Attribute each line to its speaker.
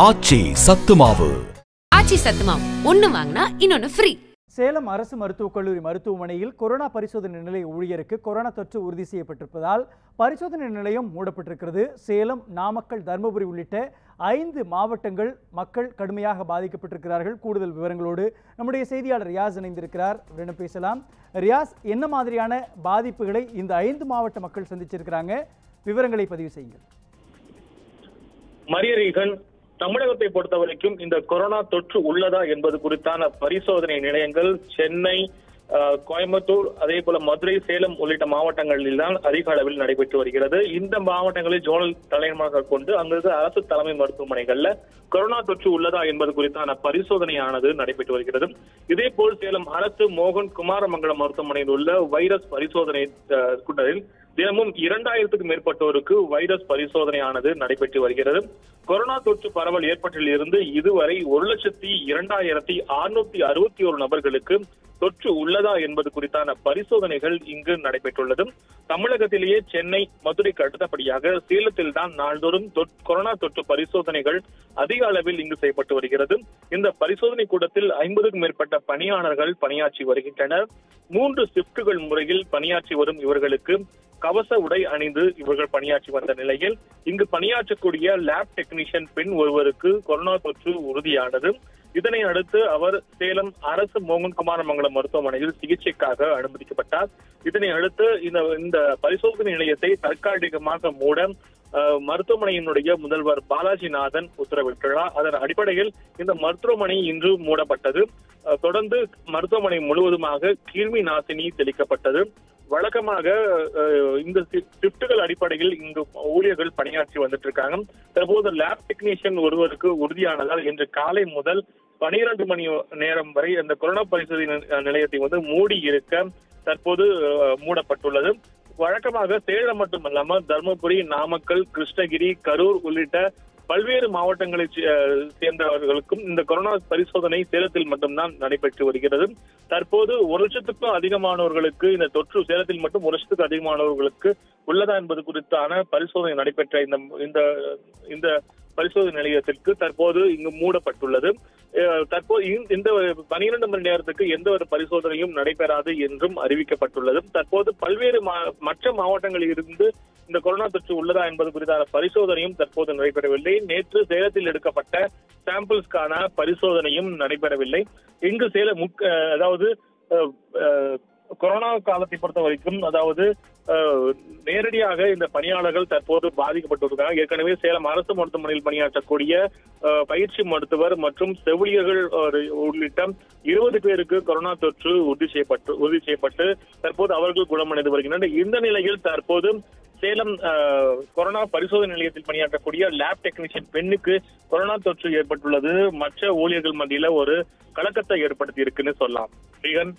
Speaker 1: ஆச்சி சத்துமாவு.
Speaker 2: ஆச்சி சத்துமாவு. ஒன்னு வாங்கினா இன்னொன்னு ஃப்ரீ
Speaker 3: சேலம் அரசு மருத்துவக் கல்லூரி மருத்துவமனையில் கொரோனா பரிசோதனை நிலைய ஊழியருக்கு கொரோனா தொற்று உறுதி செய்யப்பட்டிருப்பதால் பரிசோதனை நிலையம் மூடப்பட்டிருக்கிறது. சேலம் நாமக்கல் தருமபுரி உள்ளிட்ட ஐந்து மாவட்டங்கள் மக்கள் கடுமையாக பாதிக்கப்பட்டிருக்கிறார்கள். கூடுதல் விவரங்களோடு நம்முடைய செய்தியாளர் ரியாஸ் இணைந்திருக்கிறார். அவரிடம் பேசலாம். ரியாஸ் என்ன மாதிரியான பாதிப்புகளை இந்த ஐந்து மாவட்ட மக்கள் சந்திச்சிருக்கிறாங்க? விவரங்களை பதிவு செய்யுங்கள்.
Speaker 4: மரியரீகன் தமிழகத்தை பொறுத்த வரைக்கும் இந்த கொரோனா தொற்று உள்ளதா என்பது குறித்தான பரிசோதனை நிலையங்கள் சென்னை கோயம்புத்தூர் அதே போல மதுரை சேலம் உள்ளிட்ட மாவட்டங்களில் தான் அதிக அளவில் நடைபெற்று வருகிறது. இந்த மாவட்டங்களில் ஜோனல் தலைமையாக கொண்டு அங்கிருந்து அரசு தலைமை மருத்துவமனைகள்ல கொரோனா தொற்று உள்ளதா என்பது குறித்தான பரிசோதனையானது நடைபெற்று வருகிறது. இதே போல் சேலம் அரசு மோகன் குமாரமங்கலம் மருத்துவமனையில் உள்ள வைரஸ் பரிசோதனை கூட்டத்தில் தினமும் இரண்டாயிரத்துக்கும் மேற்பட்டோருக்கு வைரஸ் பரிசோதனையானது நடைபெற்று வருகிறது. கொரோனா தொற்று பரவல் ஏற்பட்டிலிருந்து இதுவரை ஒரு லட்சத்தி இரண்டாயிரத்தி அறுநூத்தி அறுபத்தி ஒரு நபர்களுக்கு தொற்று உள்ளதா என்பது குறித்தான பரிசோதனைகள் இங்கு நடைபெற்றுள்ளது. தமிழகத்திலேயே சென்னை மதுரைக்கு அடுத்தபடியாக சேலத்தில் தான் நாள்தோறும் கொரோனா தொற்று பரிசோதனைகள் அதிக அளவில் இங்கு செய்யப்பட்டு வருகிறது. இந்த பரிசோதனை கூடத்தில் ஐம்பதுக்கும் மேற்பட்ட பணியாளர்கள் பணியாற்றி வருகின்றனர். மூன்று ஷிப்டுகள் முறையில் பணியாற்றி வரும் இவர்களுக்கு கவச உடை அணிந்து இவர்கள் பணியாற்றி வந்த நிலையில் இங்கு பணியாற்றக்கூடிய லேப் டெக்னீஷியன் பெண் ஒருவருக்கு கொரோனா தொற்று உறுதியானது. இதனை அடுத்து அவர் சேலம் அரசு மோகன்குமாரமங்கலம் மருத்துவமனையில் சிகிச்சைக்காக அனுமதிக்கப்பட்டார். இதனை அடுத்து இந்த இந்த பரிசோதனை நிலையத்தை தற்காலிகமாக மூட மருத்துவமனையினுடைய முதல்வர் பாலாஜிநாதன் உத்தரவிட்டுள்ளார். அதன் அடிப்படையில் இந்த மருத்துவமனை இன்று மூடப்பட்டது. தொடர்ந்து மருத்துவமனை முழுவதுமாக கிருமி நாசினி தெளிக்கப்பட்டது. வழக்கமாக இந்த ஷிப்டுகள் அடிப்படையில் இங்கு ஊழியர்கள் பணியாற்றி வந்துட்டு இருக்காங்க தற்போது லேப் டெக்னீஷியன் ஒருவருக்கு உறுதியானதால் இன்று காலை முதல் பனிரெண்டு மணி நேரம் வரை அந்த கொரோனா பரிசோதனை நிலையத்தை வந்து மூடி இருக்க தற்போது மூடப்பட்டுள்ளது. வழக்கமாக சேலம் மட்டுமல்லாமல் தருமபுரி நாமக்கல் கிருஷ்ணகிரி கரூர் உள்ளிட்ட பல்வேறு மாவட்டங்களை சே- சேர்ந்தவர்களுக்கும் இந்த கொரோனா பரிசோதனை சேலத்தில் மட்டும்தான் நடைபெற்று வருகிறது. தற்போது ஒரு லட்சத்துக்கும் அதிகமானவர்களுக்கு இந்த தொற்று சேலத்தில் மட்டும் ஒரு லட்சத்துக்கு அதிகமானவர்களுக்கு உள்ளதா என்பது குறித்தான பரிசோதனை நடைபெற்ற இந்த இந்த இந்த பரிசோதனை நிலையத்திற்கு தற்போது இங்கு மூடப்பட்டுள்ளது. தற்போது இந்த- இந்த பனிரெண்டு மணி நேரத்துக்கு எந்த ஒரு பரிசோதனையும் நடைபெறாது என்றும் அறிவிக்கப்பட்டுள்ளது. தற்போது பல்வேறு மா- மற்ற மாவட்டங்களில் இருந்து இந்த கொரோனா தொற்று உள்ளதா என்பது குறித்தான பரிசோதனையும் தற்போது நடைபெறவில்லை. நேற்று சேலத்தில் எடுக்கப்பட்ட சாம்பிள்ஸ்க்கான பரிசோதனையும் நடைபெறவில்லை. இங்கு சேலம் அதாவது கொரோனா காலத்தை பொறுத்த வரைக்கும் அதாவது நேரடியாக இந்த பணியாளர்கள் தற்போது பாதிக்கப்பட்டிருக்காங்க. ஏற்கனவே சேலம் அரசு மருத்துவமனையில் பணியாற்றக்கூடிய பயிற்சி மருத்துவர் மற்றும் செவிலியர்கள் உள்ளிட்ட இருபது பேருக்கு கொரோனா தொற்று உறுதி செய்யப்பட்டு உறுதி செய்யப்பட்டு தற்போது அவர்கள் குணமடைந்து வருகின்றனர். இந்த நிலையில் தற்போது சேலம் கொரோனா பரிசோதனை நிலையத்தில் பணியாற்றக்கூடிய லேப் டெக்னீஷியன் பெண்ணுக்கு கொரோனா தொற்று ஏற்பட்டுள்ளது. மற்ற ஊழியர்கள் மத்தியில ஒரு கலக்கத்தை ஏற்படுத்தி இருக்குன்னு சொல்லலாம். ஸ்ரீகன்?